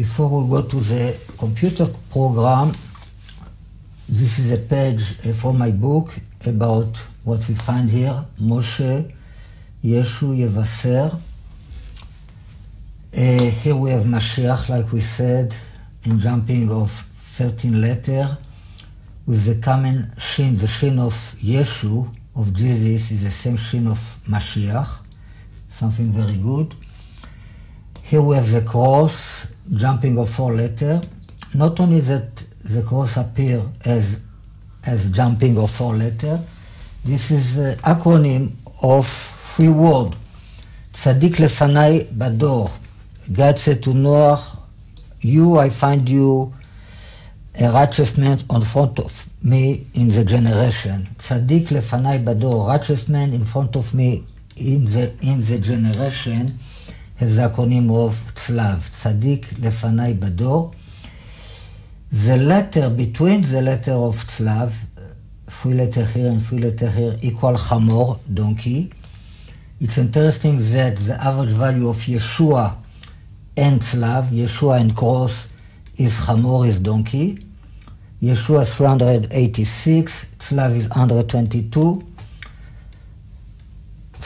before we go to the computer program, this is a page uh, from my book about what we find here, Moshe Yeshu Yevaser. Uh, here we have Mashiach, like we said, in jumping of 13 letter, with the common shin, the shin of Yeshu, of Jesus, is the same shin of Mashiach, something very good. Here we have the cross, jumping of four letter. Not only that the cross appear as, as jumping of four letter, this is the acronym of three word. Tzadik lefanai bador. God said to Noah, you, I find you a righteous man on front of me in the generation. Tzadik lefanai bador. Righteous man in front of me in the, in the generation zakon of Tzlav, Tzadik Lefanai Bador. The letter between the letter of Tzlav, free letter here and free letter here, equal Hamor, donkey. It's interesting that the average value of Yeshua and Tzlav, Yeshua and cross, is Hamor, is donkey. Yeshua is 386, Tzlav is 122.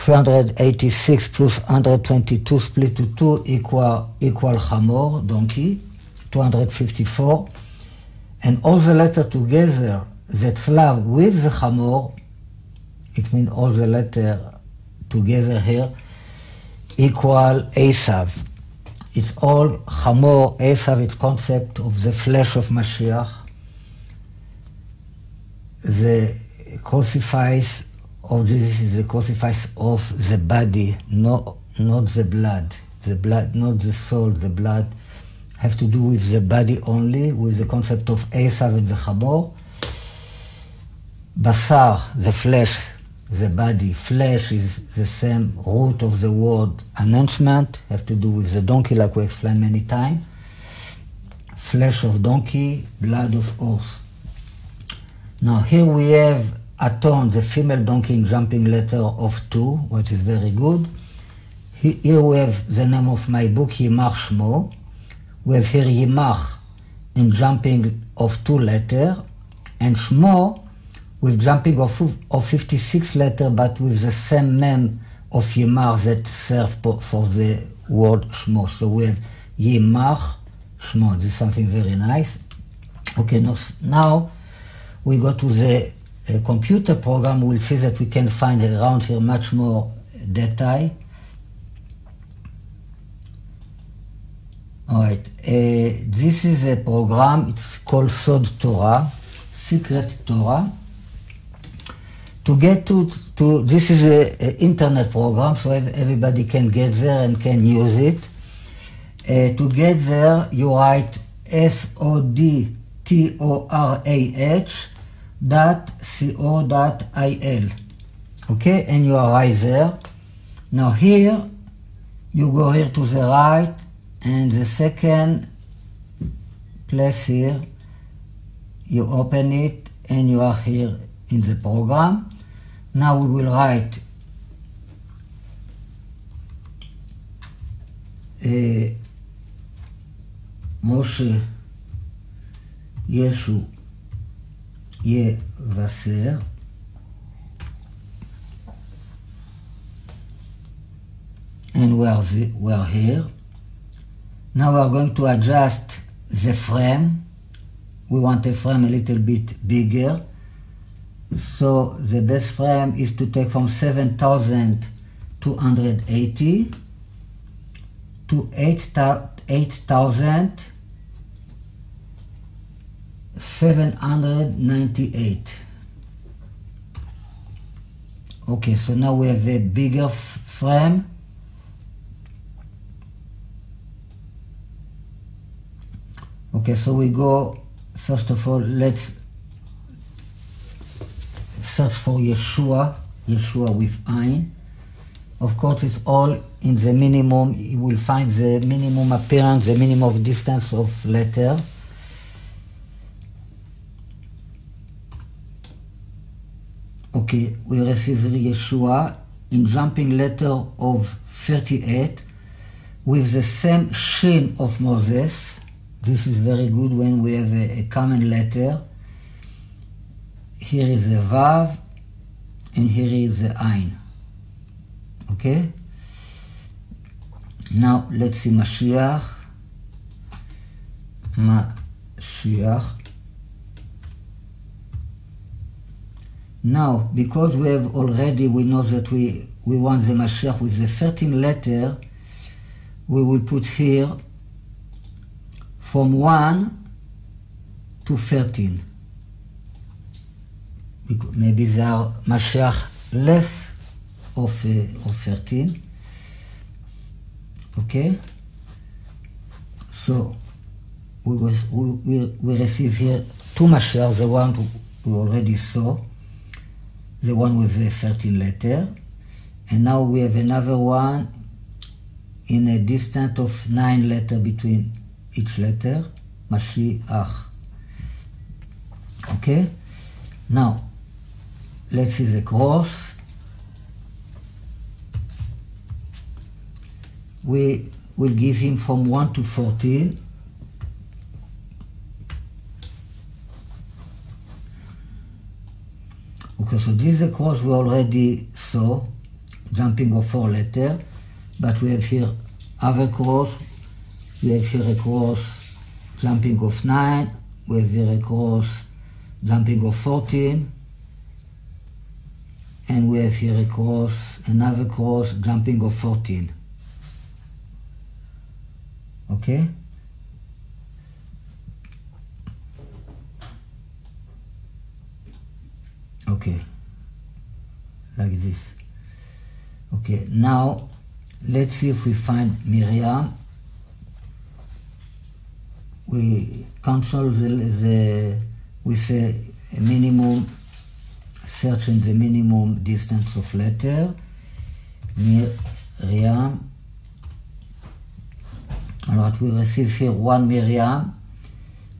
386 plus 122 split to 2 equal, equal Hamor, donkey, 254. And all the letter together, the Tzlav with the Hamor, it means all the letter together here, equal Esav. It's all Hamor, Esav, it's concept of the flesh of Mashiach. The crucified of Jesus is the crucifix of the body, not, not the blood. The blood, not the soul, the blood have to do with the body only, with the concept of Esav and the Chabor. Basar, the flesh, the body. Flesh is the same root of the word announcement, have to do with the donkey like we explained many times. Flesh of donkey, blood of horse. Now here we have Aton, the female donkey in jumping letter of two, which is very good. Here we have the name of my book, Yimach Shmo. We have here Yimach in jumping of two letter, and Shmo with jumping of, of 56 letter, but with the same name of Yimach that serve for the word Shmo. So we have Yimach Shmo. This is something very nice. Okay, now we go to the a computer program, we'll see that we can find around here much more data. All right, uh, this is a program, it's called Sod Torah, Secret Torah. To get to, to this is an internet program, so everybody can get there and can use it. Uh, to get there, you write S-O-D-T-O-R-A-H .co.il. Okay, and you are right there. Now here, you go here to the right, and the second place here, you open it, and you are here in the program. Now we will write uh, Moshe Yeshu Yevaser. And we are, the, we are here. Now we are going to adjust the frame. We want a frame a little bit bigger. So the best frame is to take from 7,280 to 8,000 798 okay so now we have a bigger frame. Okay so we go first of all let's search for Yeshua Yeshua with Ein of course it's all in the minimum you will find the minimum appearance the minimum of distance of letter Okay, we receive Yeshua in jumping letter of 38 with the same shin of Moses. This is very good when we have a, a common letter. Here is a Vav, and here is the Ein. Okay? Now let's see Mashiach. Mashiach. Now, because we have already, we know that we, we want the Mashiach with the 13 letter, we will put here from 1 to 13. Because maybe there are Mashiach less of, uh, of 13. Okay? So, we, was, we, we receive here two Mashiach, the one we already saw, the one with the 13 letter. And now we have another one in a distance of 9 letter between each letter, Mashiach. Okay? Now, let's see the cross. We will give him from 1 to 14. Okay, so this is a cross we already saw, jumping of four letter, but we have here other cross, we have here a cross jumping of nine, we have here a cross jumping of 14, and we have here a cross, another cross jumping of 14. Okay? Okay. Like this. Okay now let's see if we find Miriam. We cancel the, the with a, a minimum search in the minimum distance of letter. Miriam. Alright, we receive here one Miriam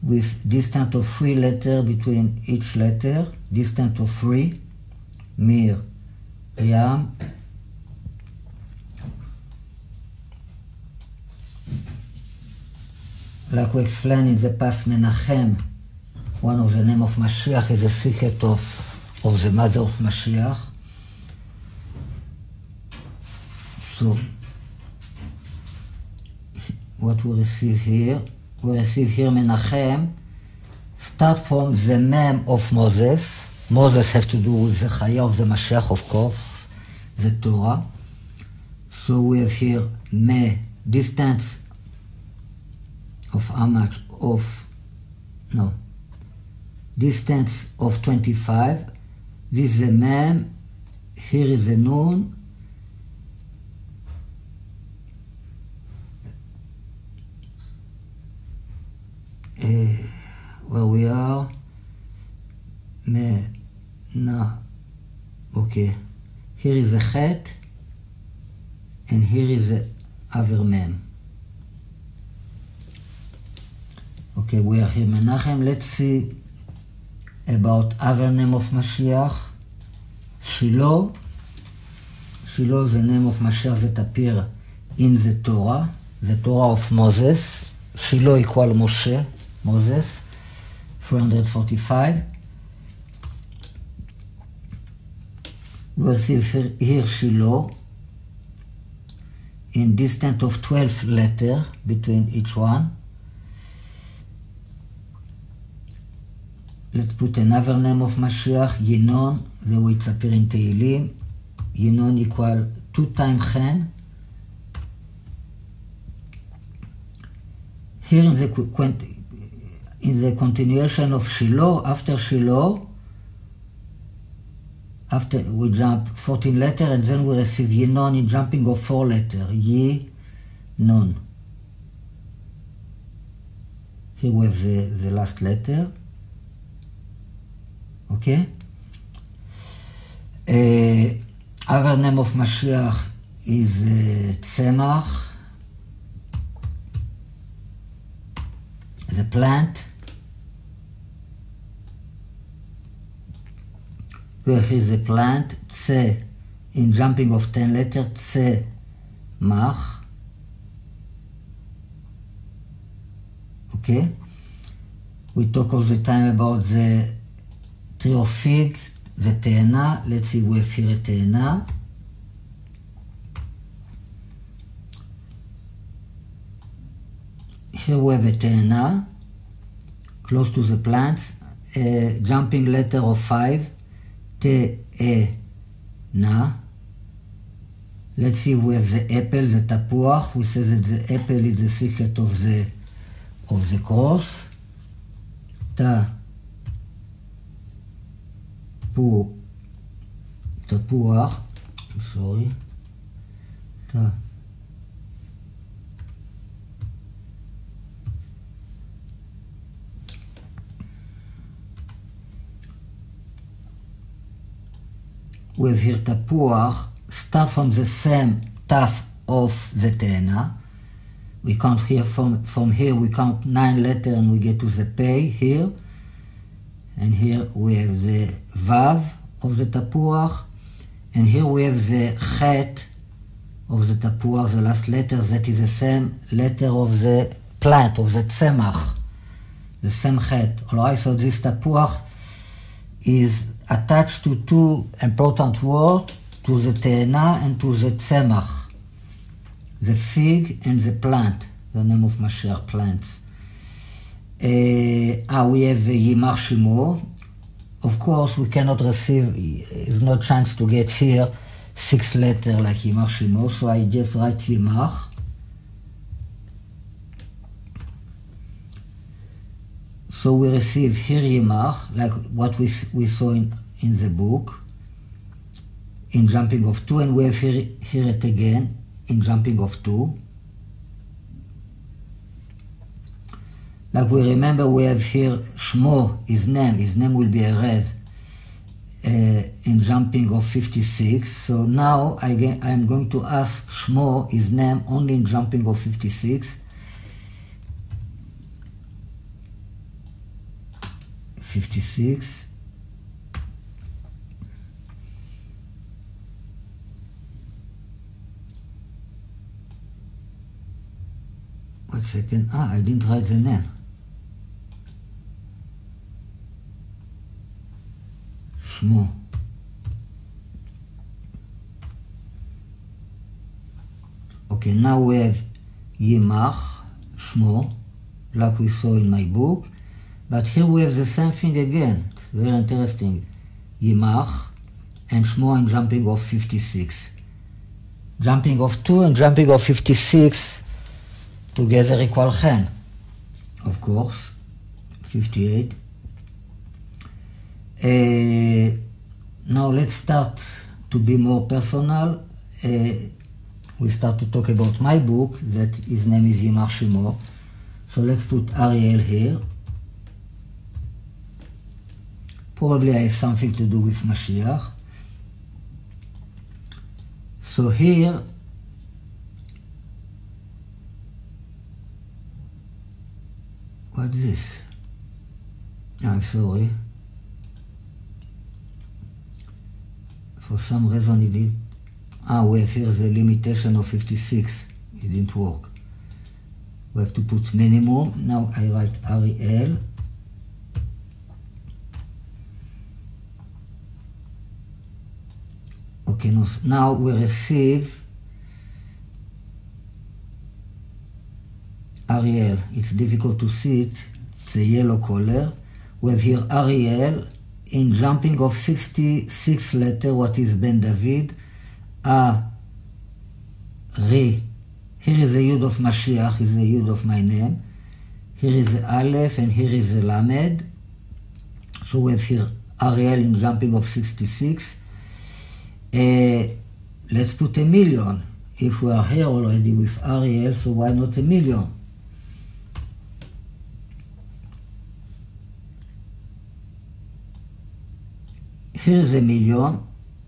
with distance of three letter between each letter, distance of three, Mir, Yam, like we explained in the past, Menachem, one of the name of Mashiach is a secret of, of the mother of Mashiach. So, what we receive here, we receive here Menachem, start from the mem of Moses. Moses has to do with the Chaya of the Mashiach, of course, the Torah. So we have here me, distance of how much? Of, no, distance of 25. This is the mem, here is the noon, where we are me na okay here is a chet and here is a other mem okay we are here Menachem let's see about other name of Mashiach Shiloh Shiloh the name of Mashiach that appear in the Torah the Torah of Moses Shiloh equal Moshe Moses, 345. We receive here, Shiloh in distance of 12 letter between each one. Let's put another name of Mashiach, Yinon, the way it's appear in Tehillim. Yinon equal 2 times Chen. Here in the in the continuation of Shiloh, after Shiloh, after we jump 14 letter and then we receive Yinon in jumping of 4 letter, Yi, Non. Here we have the, the last letter. Okay? Uh, other name of Mashiach is uh, Tzemach, the plant. where is the plant, Tse, in jumping of 10 letters, Tse, Mach. Okay? We talk all the time about the tree of fig, the תאנה. Let's see, we have here a תאנה. Here we have a antenna close to the plants, a jumping letter of 5, te e na. Let's see, we have the apple, the tapuach. We say that the apple is the secret of the of the cross. Ta pu tapuach. Sorry. Ta with Hirtapuach start from the same taf of the Tena. We count here from, from here, we count nine letters and we get to the pei here. And here we have the vav of the tapuach. And here we have the chet of the tapuach, the last letter that is the same letter of the plant, of the tzemach, the same chet. Alright, so this tapuach is attached to two important words, to the te'ena and to the tzemach, the fig and the plant, the name of Mashiach plants. Uh, ah, we have Yimach Shimo. Of course, we cannot receive, there's no chance to get here six letter like Yimach Shimo, so I just write Yimach. So we receive here Yimach, like what we, we saw in, in the book, in jumping of two, and we have here, here it again in jumping of two. Like we remember, we have here Shmo, his name. His name will be erased uh, in jumping of 56. So now I, I am going to ask Shmo, his name, only in jumping of 56. 56 What's that then? Ah, I didn't write the name. Shmo. Okay, now we have Yemach, Shmo, like we saw in my book. But here we have the same thing again. It's very interesting. Yimach and Shmo in jumping of 56. Jumping of 2 and jumping of 56 together equal Chen. Of course, 58. Uh, now let's start to be more personal. Uh, we start to talk about my book, that his name is Yimach Shimo. So let's put Ariel here. Probably I have something to do with Mashiach. So here, what's this? I'm sorry. For some reason it did. Ah, we have here the limitation of 56. It didn't work. We have to put minimum. Now I write Ariel. Okay, now we receive Ariel. It's difficult to see it. It's a yellow color. We have here Ariel in jumping of 66 letter, what is Ben David, A, Re. Here is the Yud of Mashiach, is the Yud of my name. Here is the Aleph, and here is the Lamed. So we have here Ariel in jumping of 66. Uh, let's put a million. If we are here already with Ariel, so why not a million? here's a million,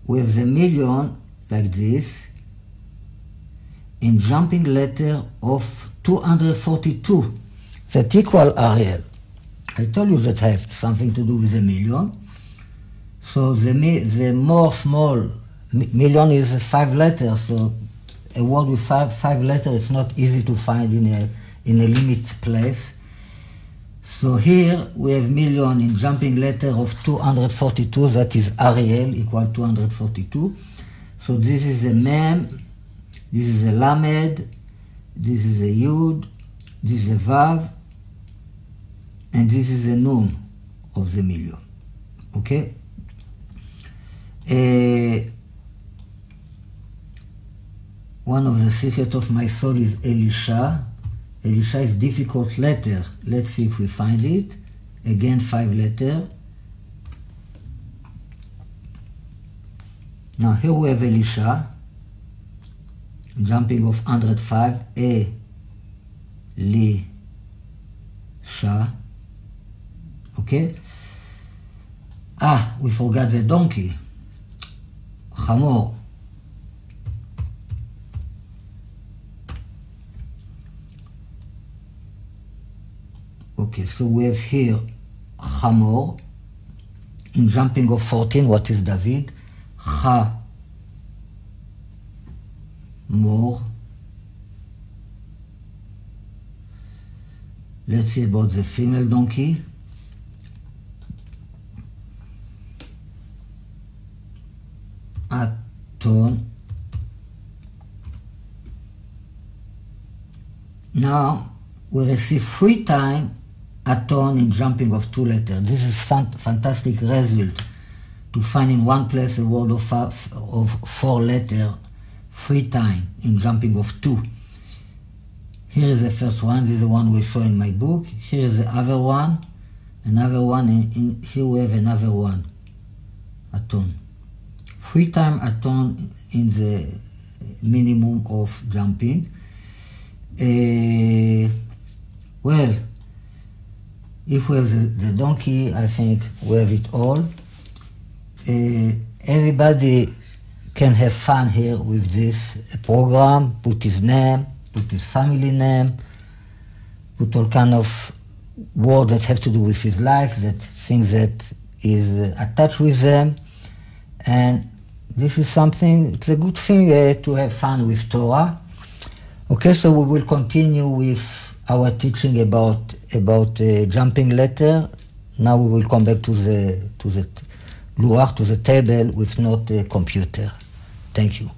with the million like this, in jumping letter of 242, that equal Ariel. I told you that I have something to do with a million. So the, the more small, million is five letters, so a word with five, five letters, it's not easy to find in a, in a limit place. So here we have million in jumping letter of 242, that is Ariel equal 242. So this is a mem, this is a lamed, this is a yud, this is a vav, and this is a nun of the million. Okay? Uh, one of the secrets of my soul is Elisha. Elisha is difficult letter. Let's see if we find it. Again, five letter. Now here we have Elisha, jumping of 105, A, Li, Sha. Okay? Ah, we forgot the donkey. Chamor. Okay, so we have here Hamor. In jumping of 14, what is David? Cha. Mor. Let's see about the female donkey. Aton. Now we receive three times Aton in jumping of two letters. This is fan fantastic result to find in one place a word of, of four letter three times in jumping of two. Here is the first one, this is the one we saw in my book. Here is the other one, another one, in, in here we have another one, Aton. Three times Aton in the minimum of jumping. Uh, well, if we have the, the, donkey, I think we have it all. Uh, everybody can have fun here with this program, put his name, put his family name, put all kind of words that have to do with his life, that things that is attached with them. And this is something, it's a good thing uh, to have fun with Torah. Okay, so we will continue with our teaching about about uh, jumping letter. Now we will come back to the to the luach to the table with not a computer. Thank you.